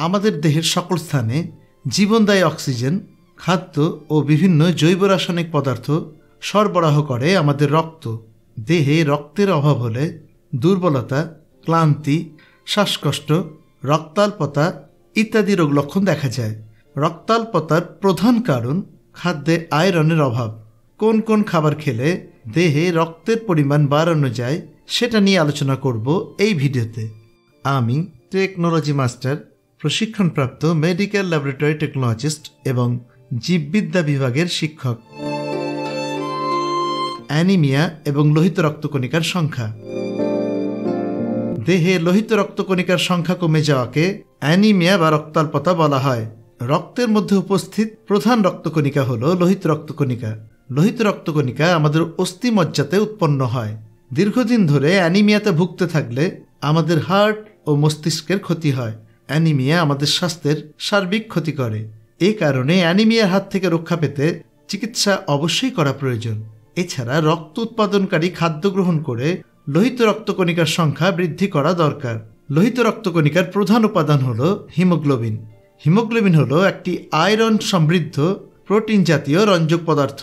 আমাদের দেহের সকল স্থানে জীবনদায়ী অক্সিজেন, খাদ্য ও বিভিন্ন জৈব রাসায়নিক পদার্থ সরবরাহ করে আমাদের রক্ত। দেহে রক্তের অভাব হলে দুর্বলতা, ক্লান্তি, শ্বাসকষ্ট, রক্তাল্পতা ইত্যাদি রোগ লক্ষণ দেখা যায়। রক্তাল্পতার প্রধান কারণ খাদ্যে আয়রনের অভাব। কোন কোন খাবার খেলে দেহে রক্তের পরিমাণ বাড়ানো যায় সেটা নিয়ে আলোচনা করব এই ভিডিওতে। আমি টেকনোলজি মাস্টার প্রশিক্ষণপ্রাপ্ত মেডিকেল ল্যাবরেটরি টেকনোলজিস্ট এবং জীববিদ্যা বিভাগের শিক্ষক। অ্যানিমিয়া এবং লোহিত রক্তকণিকার সংখ্যা। দেহে লোহিত রক্তকণিকার সংখ্যা কমে যাওয়াকে অ্যানিমিয়া বা রক্তাল্পতা বলা হয়। রক্তের মধ্যে উপস্থিত প্রধান রক্তকণিকা হল লোহিত রক্তকণিকা। লোহিত রক্তকণিকা আমাদের অস্থিমজ্জাতে উৎপন্ন হয়। দীর্ঘদিন ধরে অ্যানিমিয়াতে ভুগতে থাকলে আমাদের হার্ট ও মস্তিষ্কের ক্ষতি হয়। অ্যানিমিয়া আমাদের স্বাস্থ্যের সার্বিক ক্ষতি করে। এ কারণে অ্যানিমিয়ার হাত থেকে রক্ষা পেতে চিকিৎসা অবশ্যই করা প্রয়োজন। এছাড়া রক্ত উৎপাদনকারী খাদ্য গ্রহণ করে লোহিত রক্তকণিকার সংখ্যা বৃদ্ধি করা দরকার। লোহিত রক্তকণিকার প্রধান উপাদান হল হিমোগ্লোবিন। হিমোগ্লোবিন হল একটি আয়রন সমৃদ্ধ প্রোটিন জাতীয় রঞ্জক পদার্থ।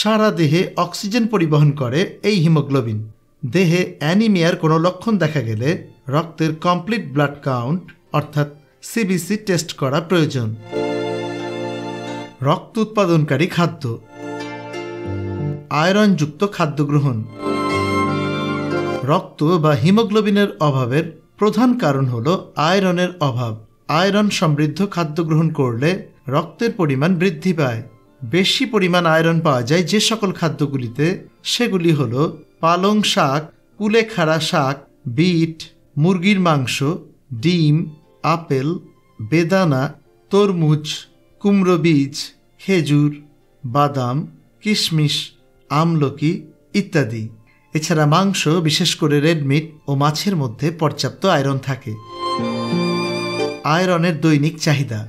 সারা দেহে অক্সিজেন পরিবহন করে এই হিমোগ্লোবিন। দেহে অ্যানিমিয়ার কোনো লক্ষণ দেখা গেলে রক্তের কমপ্লিট ব্লাড কাউন্ট অর্থাৎ সিবিসি টেস্ট করা প্রয়োজন। রক্ত উৎপাদনকারী খাদ্য। আয়রনযুক্ত খাদ্য গ্রহণ। রক্ত বা হিমোগ্লোবিনের অভাবের প্রধান কারণ হল আয়রনের অভাব। আয়রন সমৃদ্ধ খাদ্য গ্রহণ করলে রক্তের পরিমাণ বৃদ্ধি পায়। বেশি পরিমাণ আয়রন পাওয়া যায় যে সকল খাদ্যগুলিতে। সেগুলি হল পালং শাক, কুলেখাড়া শাক, বিট, মুরগির মাংস, ডিম আপেল, বেদানা, তরমুজ, কুমড়ো বীজ, খেজুর, বাদাম, কিশমিশ, আমলকি ইত্যাদি। এছাড়া মাংস, বিশেষ করে রেডমিট ও মাছের মধ্যে পর্যাপ্ত আয়রন থাকে। আয়রনের দৈনিক চাহিদা।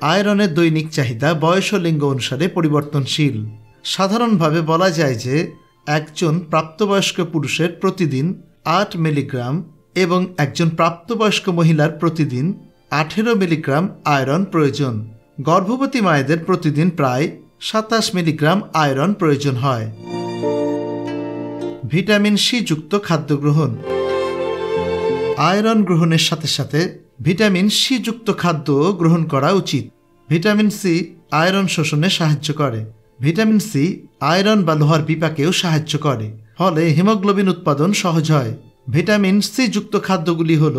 আয়রনের দৈনিক চাহিদা বয়স ও লিঙ্গ অনুসারে পরিবর্তনশীল। সাধারণভাবে বলা যায় যে, একজন প্রাপ্তবয়স্ক পুরুষের প্রতিদিন আট মিলিগ্রাম এবং একজন প্রাপ্তবয়স্ক মহিলার প্রতিদিন আঠেরো মিলিগ্রাম আয়রন প্রয়োজন। গর্ভবতী মায়েদের প্রতিদিন প্রায় সাতাশ মিলিগ্রাম আয়রন প্রয়োজন হয়। ভিটামিন সি যুক্ত খাদ্য গ্রহণ। আয়রন গ্রহণের সাথে সাথে ভিটামিন সি যুক্ত খাদ্য গ্রহণ করা উচিত। ভিটামিন সি আয়রন শোষণে সাহায্য করে। ভিটামিন সি আয়রন বা লোহার বিপাকেও সাহায্য করে। ফলে হিমোগ্লোবিন উৎপাদন সহজ হয়। ভিটামিন সি যুক্ত খাদ্যগুলি হল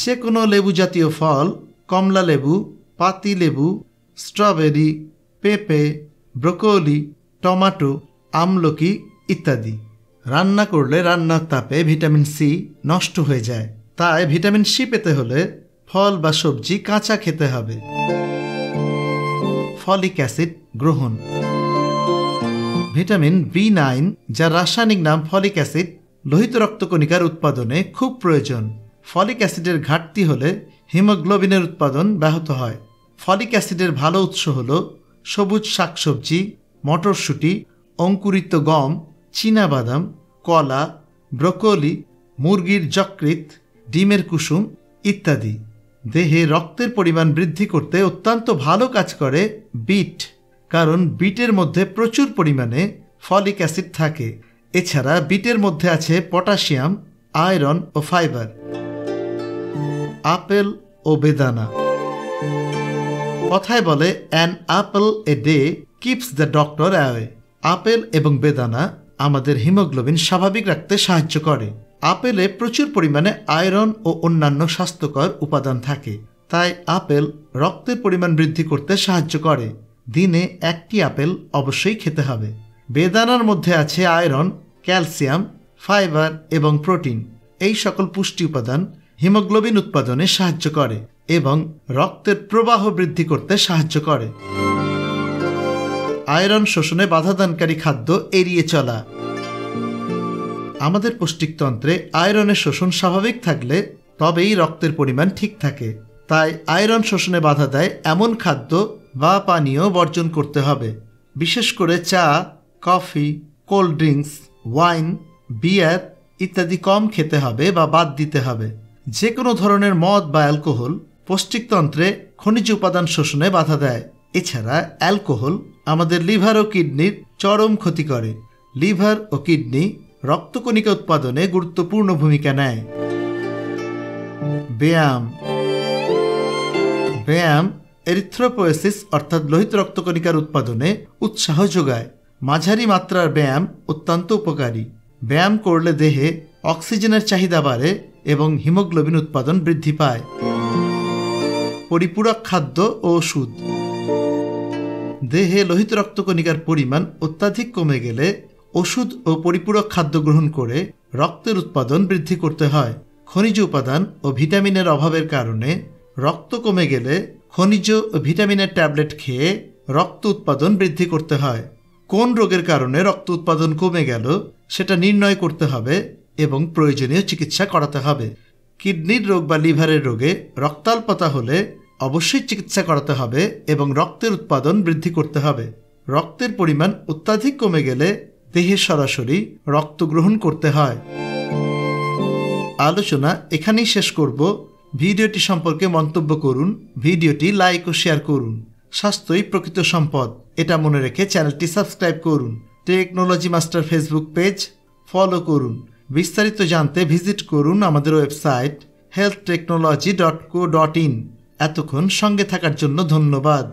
যে কোনো লেবু জাতীয় ফল, কমলা লেবু, পাতি লেবু, স্ট্রবেরি, পেঁপে, ব্রোকলি, টমাটো, আমলকি ইত্যাদি। রান্না করলে রান্নার তাপে ভিটামিন সি নষ্ট হয়ে যায়। তাই ভিটামিন সি পেতে হলে ফল বা সবজি কাঁচা খেতে হবে। ফলিক অ্যাসিড গ্রহণ। ভিটামিন বি নাইন যার রাসায়নিক নাম ফলিক অ্যাসিড লোহিত রক্তকণিকার উৎপাদনে খুব প্রয়োজন। ফলিক অ্যাসিডের ঘাটতি হলে হিমোগ্লোবিনের উৎপাদন ব্যাহত হয়। ফলিক অ্যাসিডের ভালো উৎস হল সবুজ শাকসবজি, মটরশুঁটি, অঙ্কুরিত গম বাদাম কলা, ব্রোকলি, মুরগির যকৃত ডিমের কুসুম ইত্যাদি। দেহে রক্তের পরিমাণ বৃদ্ধি করতে অত্যন্ত ভালো কাজ করে বিট, কারণ বিটের মধ্যে প্রচুর পরিমাণে ফলিক অ্যাসিড থাকে। এছাড়া বিটের মধ্যে আছে পটাশিয়াম, আয়রন ও ফাইবার। আপেল ও বেদানা। কথায় বলে an apple a day keeps the doctor away apple এবং বেদানা আমাদের হিমোগ্লোবিন স্বাভাবিক রাখতে সাহায্য করে। আপেলে প্রচুর পরিমাণে আয়রন ও অন্যান্য স্বাস্থ্যকর উপাদান থাকে। তাই আপেল রক্তের পরিমাণ বৃদ্ধি করতে সাহায্য করে। দিনে একটি আপেল অবশ্যই খেতে হবে। বেদানার মধ্যে আছে আয়রন, ক্যালসিয়াম, ফাইবার এবং প্রোটিন। এই সকল পুষ্টি উপাদান হিমোগ্লোবিন উৎপাদনে সাহায্য করে এবং রক্তের প্রবাহ বৃদ্ধি করতে সাহায্য করে। আয়রন শোষণে বাধাদানকারী খাদ্য এড়িয়ে চলা। আমাদের পুষ্টিকতন্ত্রে আয়রনের শোষণ স্বাভাবিক থাকলে তবেই রক্তের পরিমাণ ঠিক থাকে। তাই আয়রন শোষণে বাধা দেয় এমন খাদ্য বা পানীয় বর্জন করতে হবে। বিশেষ করে চা coffee, cold drinks, wine, beer ইত্যাদি কম খেতে হবে বা বাদ দিতে হবে। যে কোনো ধরনের মদ বা অ্যালকোহল পৌষ্টিকতন্ত্রে খনিজ উপাদান শোষণে বাধা দেয়। এছাড়া অ্যালকোহল আমাদের লিভার ও কিডনির চরম ক্ষতি করে। লিভার ও কিডনি রক্তকণিকা উৎপাদনে গুরুত্বপূর্ণ ভূমিকা নেয়। ব্যায়াম। ব্যায়াম এরিথ্রোপোয়েসিস অর্থাৎ লোহিত রক্তকণিকার উৎপাদনে উৎসাহ যোগায়। মাঝারি মাত্রার ব্যায়াম অত্যন্ত উপকারী। ব্যায়াম করলে দেহে অক্সিজেনের চাহিদা বাড়ে এবং হিমোগ্লোবিন উৎপাদন বৃদ্ধি পায়। পরিপূরক খাদ্য ও ওষুধ। দেহে লোহিত রক্তকণিকার পরিমাণ অত্যাধিক কমে গেলে ওষুধ ও পরিপূরক খাদ্য গ্রহণ করে রক্তের উৎপাদন বৃদ্ধি করতে হয়। খনিজ উপাদান ও ভিটামিনের অভাবের কারণে রক্ত কমে গেলে খনিজ ও ভিটামিনের ট্যাবলেট খেয়ে রক্ত উৎপাদন বৃদ্ধি করতে হয়। কোন রোগের কারণে রক্ত উৎপাদন কমে গেল সেটা নির্ণয় করতে হবে এবং প্রয়োজনীয় চিকিৎসা করাতে হবে। কিডনির রোগ বা লিভারের রোগে রক্তাল্পতা হলে অবশ্যই চিকিৎসা করাতে হবে এবং রক্তের উৎপাদন বৃদ্ধি করতে হবে। রক্তের পরিমাণ অত্যাধিক কমে গেলে দেহে সরাসরি রক্ত গ্রহণ করতে হয়। আলোচনা এখানেই শেষ করব। ভিডিওটি সম্পর্কে মন্তব্য করুন, ভিডিওটি লাইক ও শেয়ার করুন। স্বাস্থ্যই প্রকৃত সম্পদ। এটা মনে রেখে চ্যানেলটি সাবস্ক্রাইব করুন। Technology master Facebook page follow করুন। বিস্তারিত জানতে ভিজিট করুন আমাদের website health technology dot co dot in এতক্ষণ সঙ্গে থাকার জন্য ধন্যবাদ।